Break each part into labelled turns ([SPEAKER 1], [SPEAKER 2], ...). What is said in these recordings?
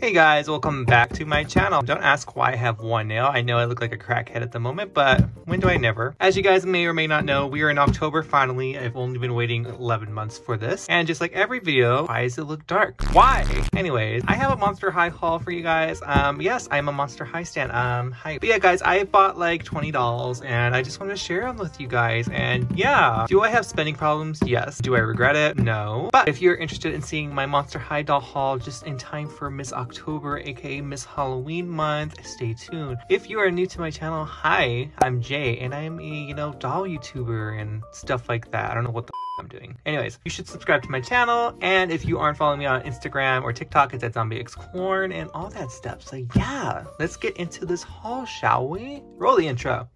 [SPEAKER 1] Hey guys, welcome back to my channel. Don't ask why I have one nail. I know I look like a crackhead at the moment, but when do I never? As you guys may or may not know, we are in October finally. I've only been waiting 11 months for this. And just like every video, why does it look dark? Why? Anyways, I have a Monster High haul for you guys. Um, yes, I'm a Monster High stan. Um, hi. But yeah, guys, I bought like 20 dolls and I just want to share them with you guys. And yeah, do I have spending problems? Yes. Do I regret it? No. But if you're interested in seeing my Monster High doll haul just in time for Miss October, October, aka Miss Halloween month. Stay tuned. If you are new to my channel, hi, I'm Jay, and I'm a, you know, doll YouTuber and stuff like that. I don't know what the I'm doing. Anyways, you should subscribe to my channel, and if you aren't following me on Instagram or TikTok, it's at ZombieXCorn and all that stuff. So yeah, let's get into this haul, shall we? Roll the intro.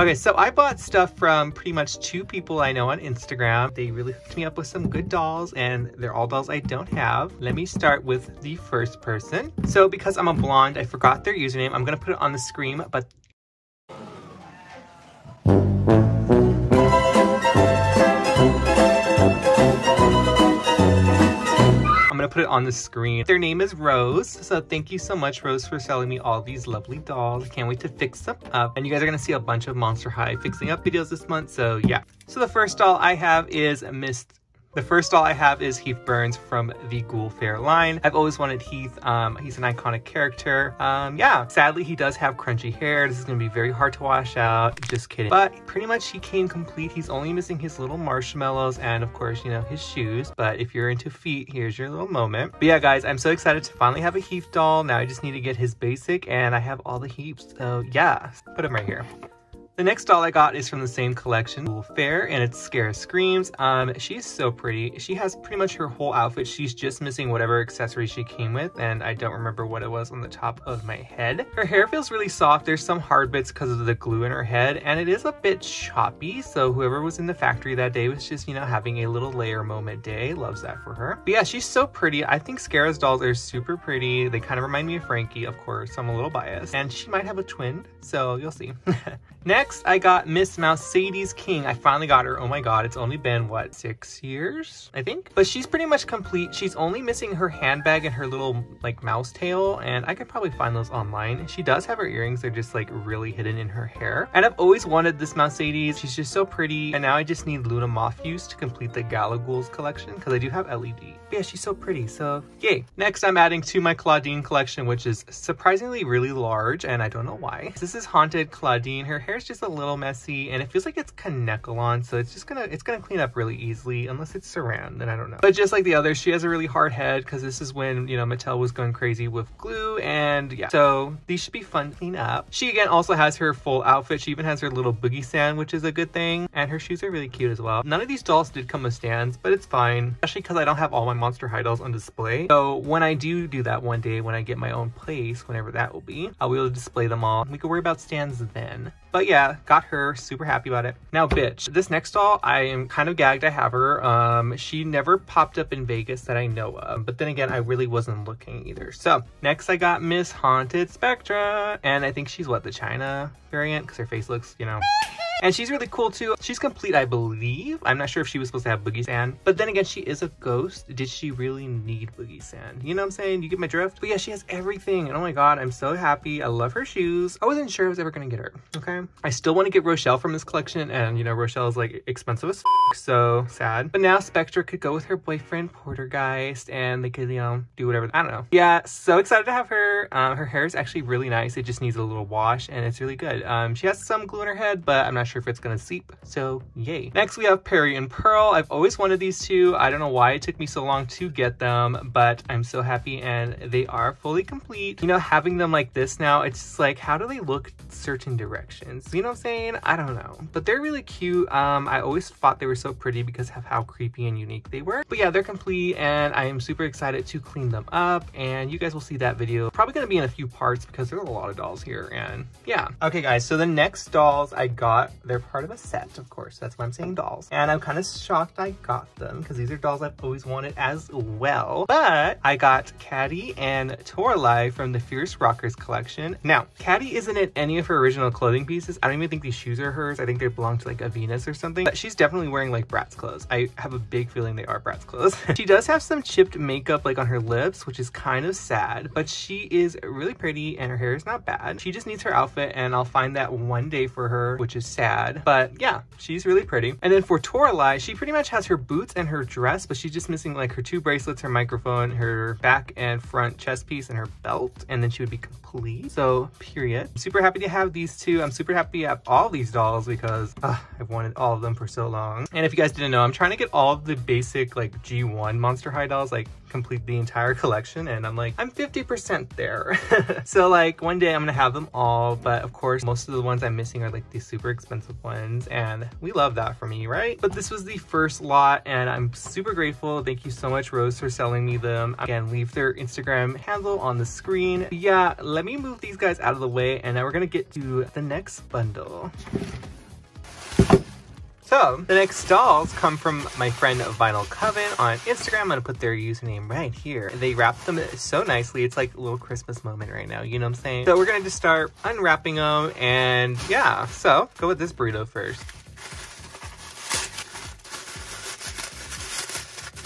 [SPEAKER 1] Okay, so I bought stuff from pretty much two people I know on Instagram. They really hooked me up with some good dolls, and they're all dolls I don't have. Let me start with the first person. So because I'm a blonde, I forgot their username. I'm gonna put it on the screen, but put it on the screen. Their name is Rose. So thank you so much, Rose, for selling me all these lovely dolls. Can't wait to fix them up. And you guys are gonna see a bunch of Monster High fixing up videos this month. So yeah. So the first doll I have is Miss the first doll I have is Heath Burns from the Ghoul Fair line. I've always wanted Heath. Um, he's an iconic character. Um, yeah, sadly he does have crunchy hair. This is gonna be very hard to wash out. Just kidding. But pretty much he came complete. He's only missing his little marshmallows and of course, you know, his shoes. But if you're into feet, here's your little moment. But yeah, guys, I'm so excited to finally have a Heath doll. Now I just need to get his basic and I have all the heaps. So yeah, put him right here. The next doll I got is from the same collection, Ghoul Fair, and it's Scara Screams. Um, she's so pretty. She has pretty much her whole outfit. She's just missing whatever accessory she came with, and I don't remember what it was on the top of my head. Her hair feels really soft. There's some hard bits because of the glue in her head, and it is a bit choppy, so whoever was in the factory that day was just, you know, having a little layer moment day. Loves that for her. But yeah, she's so pretty. I think Scara's dolls are super pretty. They kind of remind me of Frankie, of course. I'm a little biased. And she might have a twin, so you'll see. Next, I got Miss Mouscedes King. I finally got her. Oh my god, it's only been, what, six years, I think? But she's pretty much complete. She's only missing her handbag and her little, like, mouse tail, and I could probably find those online. She does have her earrings. They're just, like, really hidden in her hair. And I've always wanted this Mouscedes. She's just so pretty. And now I just need Luna Mothews to complete the Gala Ghouls collection, because I do have Elle Eedee. But yeah, she's so pretty, so yay. Next, I'm adding to my Clawdeen collection, which is surprisingly really large, and I don't know why. This is Haunted Clawdeen. Her hair's just a little messy and it feels like it's Kanekalon, so it's just gonna it's gonna clean up really easily unless it's Saran, then I don't know. But just like the others, she has a really hard head because this is when, you know, Mattel was going crazy with glue and yeah. So these should be fun to clean up. She again also has her full outfit. She even has her little boogie stand, which is a good thing. And her shoes are really cute as well. None of these dolls did come with stands, but it's fine, especially because I don't have all my Monster High dolls on display. So when I do do that one day, when I get my own place, whenever that will be, I'll be able to display them all. We can worry about stands then. But yeah, got her, super happy about it. Now, bitch, this next doll, I am kind of gagged I have her. Um, she never popped up in Vegas that I know of, but then again, I really wasn't looking either. So next I got Miss Haunted Spectra, and I think she's what, the China variant? Because her face looks, you know... And she's really cool too. She's complete, I believe. I'm not sure if she was supposed to have Boogie Sand. But then again, she is a ghost. Did she really need Boogie Sand? You know what I'm saying? You get my drift? But yeah, she has everything. And oh my god, I'm so happy. I love her shoes. I wasn't sure I was ever gonna get her, okay? Still want to get Rochelle from this collection. And you know, Rochelle is like expensive as so sad. But now Spectra could go with her boyfriend, Porter Geiss, and they could, you know, do whatever. I don't know. Yeah, so excited to have her. Um, her hair is actually really nice. It just needs a little wash and it's really good. Um, she has some glue in her head, but I'm not sure if it's gonna seep, so yay. Next we have Peri and Pearl. I've always wanted these two. I don't know why it took me so long to get them, but I'm so happy and they are fully complete. You know, having them like this now, it's just like, how do they look certain directions? You know what I'm saying? I don't know, but they're really cute. Um, I always thought they were so pretty because of how creepy and unique they were. But yeah, they're complete and I am super excited to clean them up and you guys will see that video. Probably gonna be in a few parts because there's a lot of dolls here and yeah. Okay guys, so the next dolls I got they're part of a set, of course. That's why I'm saying dolls. And I'm kind of shocked I got them because these are dolls I've always wanted as well. But I got Catty and Toralei from the Fierce Rockers collection. Now, Catty isn't in any of her original clothing pieces. I don't even think these shoes are hers. I think they belong to like a Venus or something. But she's definitely wearing like Bratz clothes. I have a big feeling they are Bratz clothes. she does have some chipped makeup like on her lips, which is kind of sad. But she is really pretty and her hair is not bad. She just needs her outfit and I'll find that one day for her, which is sad. But yeah, she's really pretty. And then for Toralei, she pretty much has her boots and her dress, but she's just missing like her two bracelets, her microphone, her back and front chest piece, and her belt. And then she would be complete. So period. I'm super happy to have these two. I'm super happy to have all these dolls because uh, I've wanted all of them for so long. And if you guys didn't know, I'm trying to get all the basic like G1 Monster High dolls, like complete the entire collection and I'm like, I'm 50% there. so like one day I'm gonna have them all, but of course most of the ones I'm missing are like these super expensive ones and we love that for me, right? But this was the first lot and I'm super grateful. Thank you so much Rose for selling me them. Again, leave their Instagram handle on the screen. Yeah, let me move these guys out of the way and now we're gonna get to the next bundle. So the next dolls come from my friend Vinyl Coven on Instagram. I'm gonna put their username right here. They wrapped them so nicely. It's like a little Christmas moment right now. You know what I'm saying? So we're gonna just start unwrapping them and yeah. So go with this burrito first.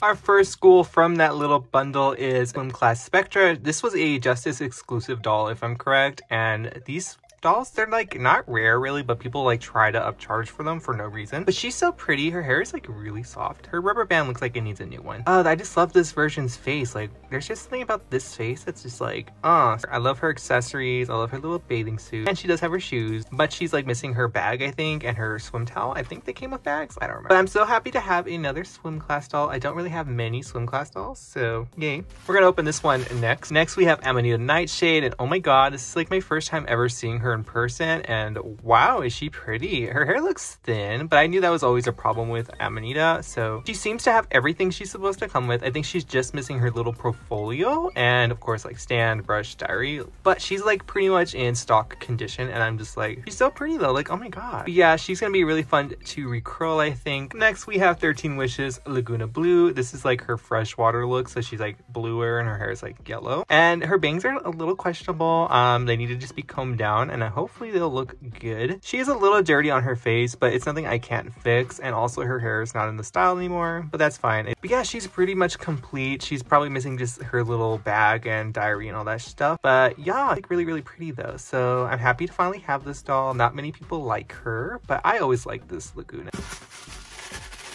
[SPEAKER 1] Our first school from that little bundle is Swim Class Spectra. This was a Justice exclusive doll, if I'm correct, and these dolls. They're like not rare really, but people like try to upcharge for them for no reason. But she's so pretty. Her hair is like really soft. Her rubber band looks like it needs a new one. Uh, I just love this version's face. Like there's just something about this face that's just like, uh, I love her accessories. I love her little bathing suit. And she does have her shoes, but she's like missing her bag, I think, and her swim towel. I think they came with bags. I don't remember. But I'm so happy to have another swim class doll. I don't really have many swim class dolls, so yay. We're gonna open this one next. Next we have Amanita Nightshade, and oh my god, this is like my first time ever seeing her in person and wow is she pretty. Her hair looks thin but i knew that was always a problem with amanita so she seems to have everything she's supposed to come with. I think she's just missing her little portfolio and of course like stand brush diary but she's like pretty much in stock condition and i'm just like she's so pretty though. Like oh my god. But yeah she's gonna be really fun to recurl i think. Next we have 13 wishes lagoona blue. This is like her freshwater look so she's like bluer and her hair is like yellow. And her bangs are a little questionable. Um they need to just be combed down and hopefully they'll look good. She is a little dirty on her face, but it's something I can't fix. And also her hair is not in the style anymore, but that's fine. But yeah, she's pretty much complete. She's probably missing just her little bag and diary and all that stuff. But yeah, like really, really pretty though. So I'm happy to finally have this doll. Not many people like her, but I always like this Lagoona.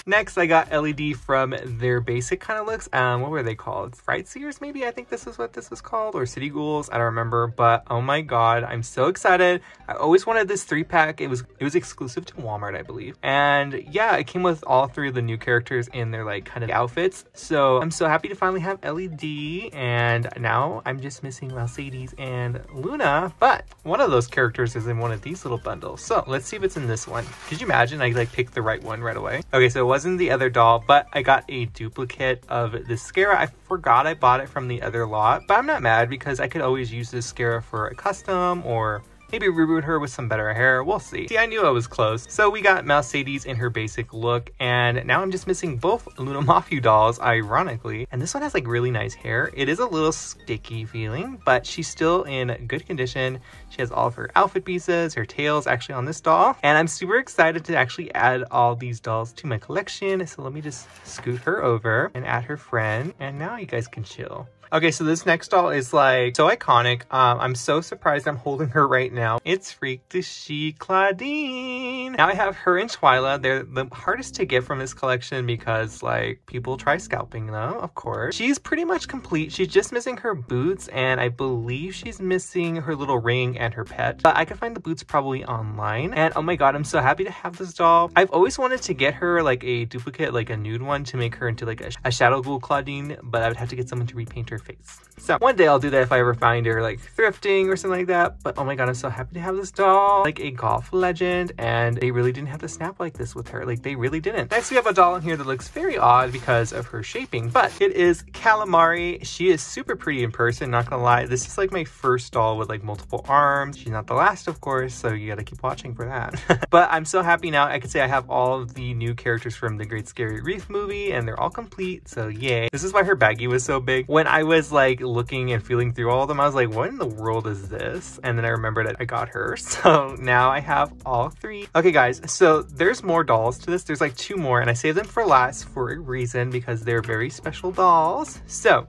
[SPEAKER 1] Next, I got Elle Eedee from their basic kind of looks. Um, what were they called? Fright Seers, maybe? I think this is what this was called. Or City Ghouls. I don't remember. But oh my god, I'm so excited. I always wanted this three pack. It was it was exclusive to Walmart, I believe. And yeah, it came with all three of the new characters in their like kind of outfits. So I'm so happy to finally have Elle Eedee. And now I'm just missing Mouscedes and Luna. But one of those characters is in one of these little bundles. So let's see if it's in this one. Could you imagine I like picked the right one right away? Okay, so it was wasn't the other doll, but I got a duplicate of the Scara. I forgot I bought it from the other lot, but I'm not mad because I could always use this Scara for a custom or Maybe reboot her with some better hair, we'll see. See, I knew I was close. So we got Mouscedes in her basic look, and now I'm just missing both Luna Mothews dolls, ironically. And this one has like really nice hair. It is a little sticky feeling, but she's still in good condition. She has all of her outfit pieces, her tails actually on this doll. And I'm super excited to actually add all these dolls to my collection. So let me just scoot her over and add her friend. And now you guys can chill. Okay, so this next doll is like so iconic. Um, I'm so surprised I'm holding her right now. It's Freak du Chic Clawdeen. Now I have her and Twyla. They're the hardest to get from this collection because like people try scalping them, of course. She's pretty much complete. She's just missing her boots and I believe she's missing her little ring and her pet. But I can find the boots probably online. And oh my god, I'm so happy to have this doll. I've always wanted to get her like a duplicate, like a nude one to make her into like a, a Shadow Ghoul Clawdeen, but I would have to get someone to repaint her face. So one day I'll do that if I ever find her like thrifting or something like that. But oh my god, I'm so happy to have this doll, like a golf legend, and they really didn't have to snap like this with her. Like they really didn't. Next, we have a doll in here that looks very odd because of her shaping, but it is Kala Mer'ri. She is super pretty in person, not gonna lie. This is like my first doll with like multiple arms. She's not the last, of course, so you gotta keep watching for that. but I'm so happy now. I can say I have all of the new characters from the Great Scarrier Reef movie, and they're all complete, so yay. This is why her baggie was so big. When I was like looking and feeling through all of them, I was like, what in the world is this? And then I remembered that I got her, so now I have all three. Okay, guys, so there's more dolls to this. There's like two more, and I saved them for last for a reason because they're very special dolls. So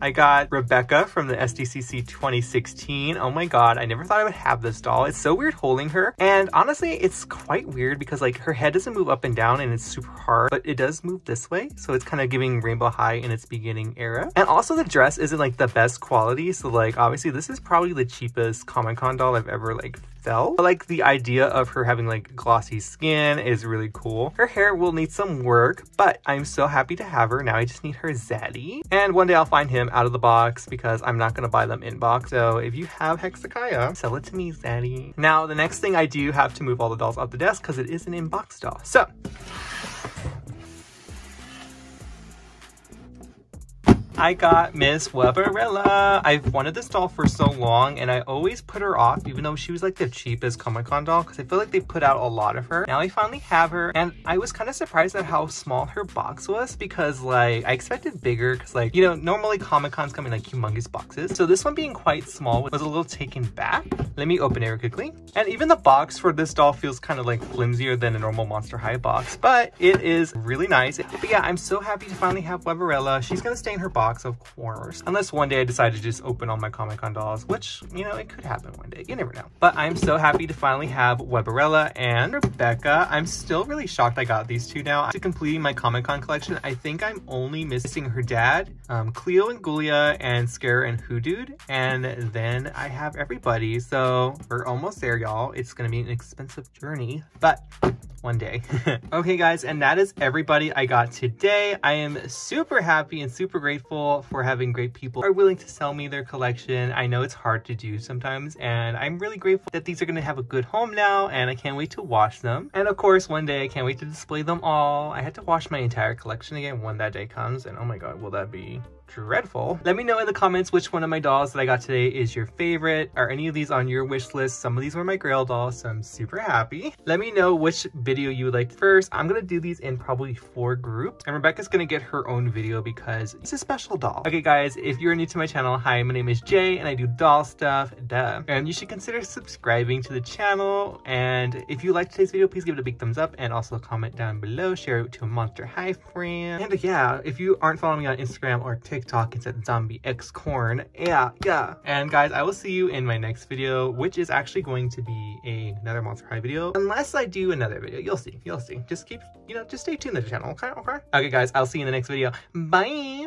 [SPEAKER 1] I got Robecca from the SDCC 2016. Oh my god, I never thought I would have this doll. It's so weird holding her. And honestly, it's quite weird because like her head doesn't move up and down and it's super hard, but it does move this way. So it's kind of giving Rainbow High in its beginning era. And also the dress isn't like the best quality. So like obviously this is probably the cheapest Comic Con doll I've ever like felt. But, like the idea of her having like glossy skin is really cool. Her hair will need some work, but I'm so happy to have her. Now I just need her Zaddy. And one day I'll find him out of the box because I'm not to buy them in box. So if you have Hexiciah, sell it to me, Zaddy. Now the next thing I do have to move all the dolls off the desk because it is an in-box doll. So I got Miss Webarella. I've wanted this doll for so long and I always put her off even though she was like the cheapest Comic Con doll because I feel like they put out a lot of her. Now I finally have her and I was kind of surprised at how small her box was because like I expected bigger because like, you know, normally Comic Cons come in like humongous boxes. So this one being quite small was a little taken back. Let me open it quickly. And even the box for this doll feels kind of like flimsier than a normal Monster High box, but it is really nice. But yeah, I'm so happy to finally have Webarella. She's gonna stay in her box box, of course. Unless one day I decide to just open all my Comic Con dolls, which, you know, it could happen one day. You never know. But I'm so happy to finally have Webarella and Robecca. I'm still really shocked I got these two now. To completing my Comic Con collection, I think I'm only missing her dad, um, Cleo and Ghoulia, and Scare and Hoodoo. And then I have everybody. So we're almost there, y'all. It's to be an expensive journey, but one day. okay, guys, and that is everybody I got today. I am super happy and super grateful for having great people are willing to sell me their collection. I know it's hard to do sometimes, and I'm really grateful that these are going to have a good home now, and I can't wait to wash them. And of course, one day I can't wait to display them all. I had to wash my entire collection again when that day comes, and oh my god, will that be dreadful. Let me know in the comments which one of my dolls that I got today is your favorite. Are any of these on your wish list? Some of these were my Grail dolls, so I'm super happy. Let me know which video you would like first. I'm gonna do these in probably four groups, and Robecca's gonna get her own video because it's a special doll. Okay guys, if you're new to my channel, hi, my name is Jay, and I do doll stuff, duh. And you should consider subscribing to the channel, and if you liked today's video, please give it a big thumbs up, and also comment down below, share it to a Monster High friend. And yeah, if you aren't following me on Instagram or TikTok, TikTok. It's at Zombie X Corn. Yeah, yeah. And guys, I will see you in my next video, which is actually going to be a, another Monster High video. Unless I do another video, you'll see, you'll see. Just keep, you know, just stay tuned to the channel, okay, okay? Okay guys, I'll see you in the next video. Bye!